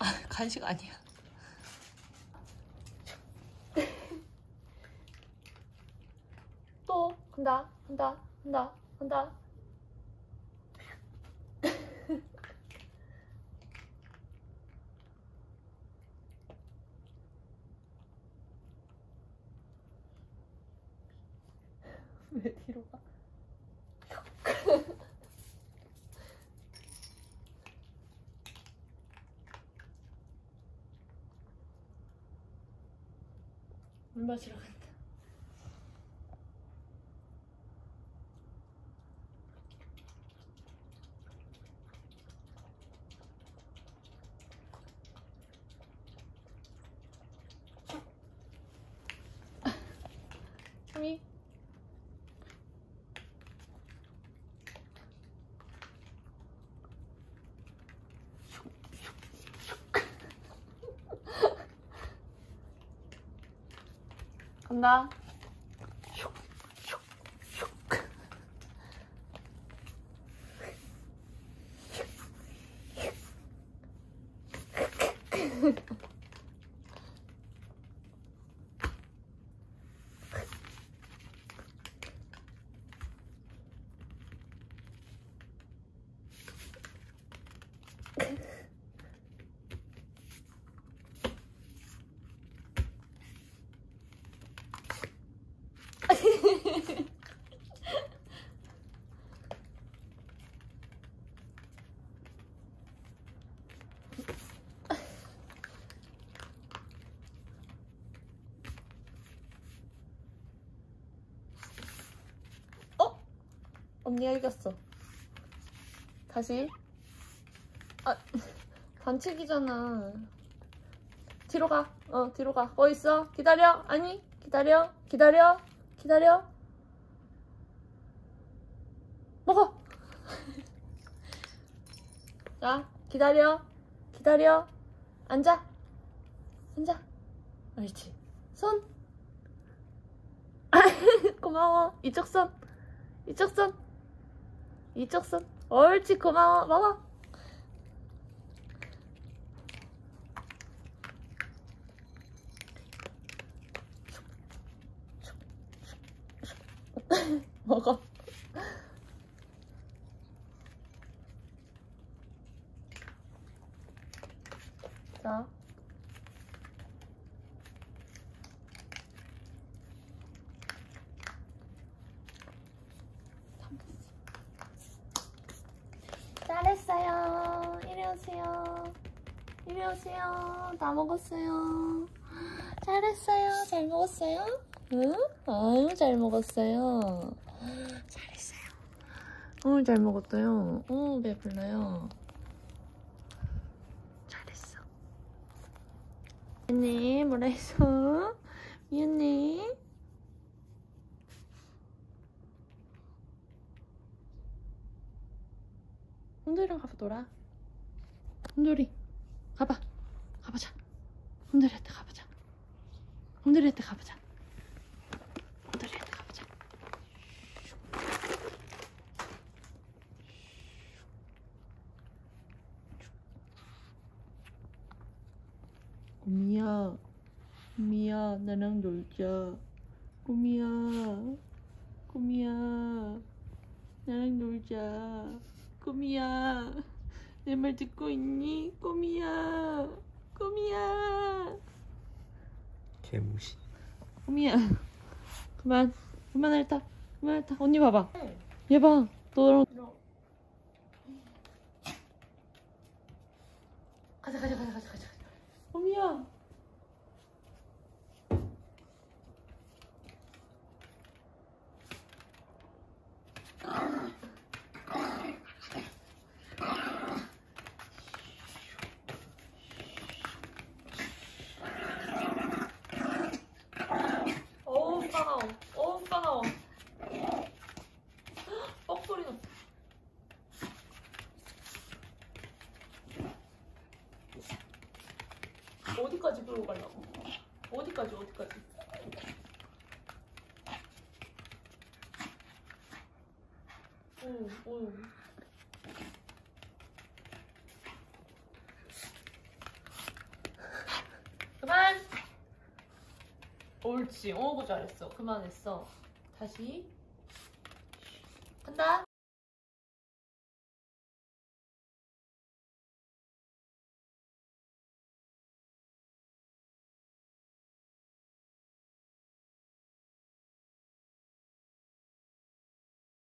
아, 간식 아니야. 또 한다, 한다, 한다, 한다. 왜 뒤로 가? 물 마시러 간다. 미 간다. 어? 언니가 이겼어. 다시. 아, 반칙이잖아. 뒤로 가. 어, 뒤로 가. 뭐 있어? 기다려. 아니, 기다려. 기다려. 기다려. 먹어. 자, 기다려. 기다려. 앉아. 앉아. 옳지. 손. 고마워. 이쪽 손. 이쪽 손. 이쪽 손. 옳지. 고마워. 먹어. 먹어. 자. 잘했어요. 이리 오세요. 이리 오세요. 다 먹었어요. 잘했어요. 잘 먹었어요? 응? 아유, 잘 먹었어요. 잘했어요. 어, 잘 먹었어요. 어, 배불러요. 잘했어. 미안해, 뭐라 했어? 미안해. 혼돌이랑 가봐, 놀아. 혼돌이, 가봐. 가보자. 혼돌이한테 가보자. 혼돌이한테 가보자. 혼돌이한테 가보자. 꼬미야, 꼬미야, 나랑 놀자. 꼬미야, 꼬미야, 나랑 놀자. 꼬미야, 내 말 듣고 있니? 꼬미야, 꼬미야. 개무시. 꼬미야, 그만, 그만 핥아, 그만 핥아. 언니 봐봐. 얘 봐, 너랑. 가자, 가자, 가자, 가자, 가자. 꼬미야. 어디까지 불고 가려고? 어디까지 어디까지? 오, 오. 그만! 옳지. 어, 그 잘했어. 그만했어. 다시. 간다.